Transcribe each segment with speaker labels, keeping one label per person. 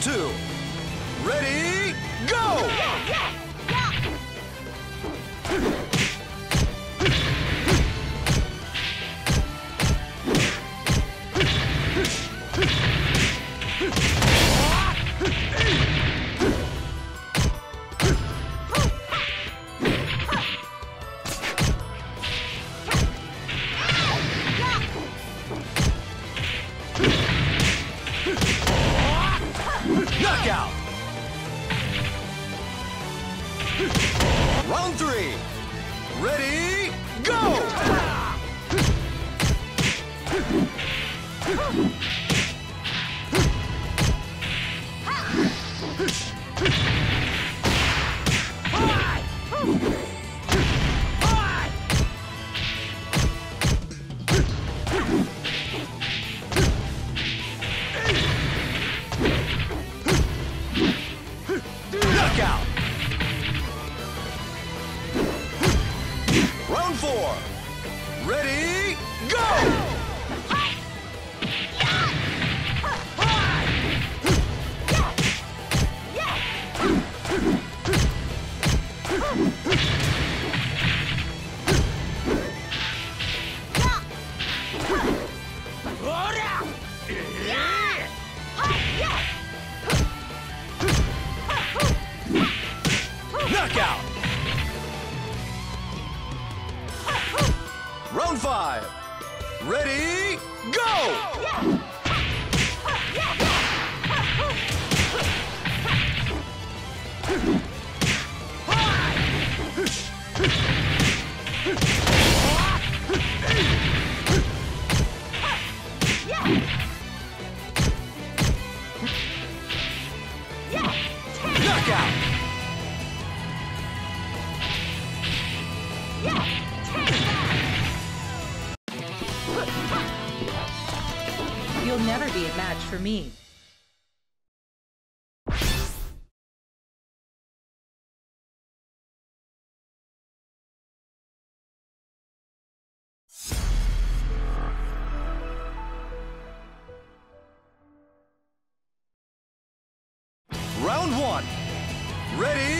Speaker 1: Two. Ready, go! Knockout! Round three. Ready, go! Four. Ready, go! Five. Ready, go! Knockout!
Speaker 2: You'll never be a match for me.
Speaker 1: Round one. Ready,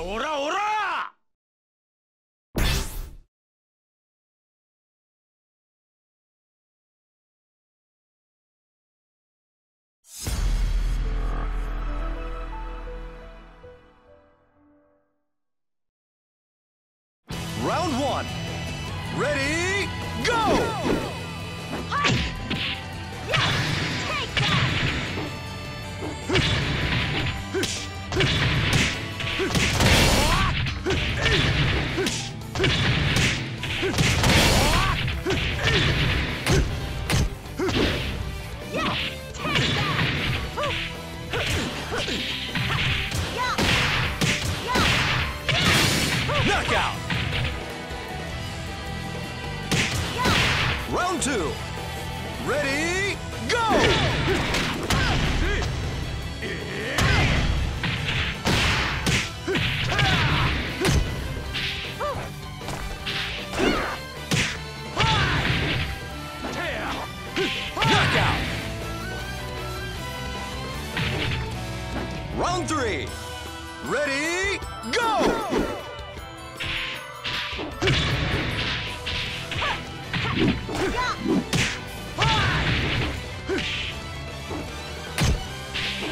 Speaker 1: らお
Speaker 3: らおらラウン
Speaker 1: ド1 Ready? Knockout! Round two. Ready, go! Knockout! Round three. Ready, go!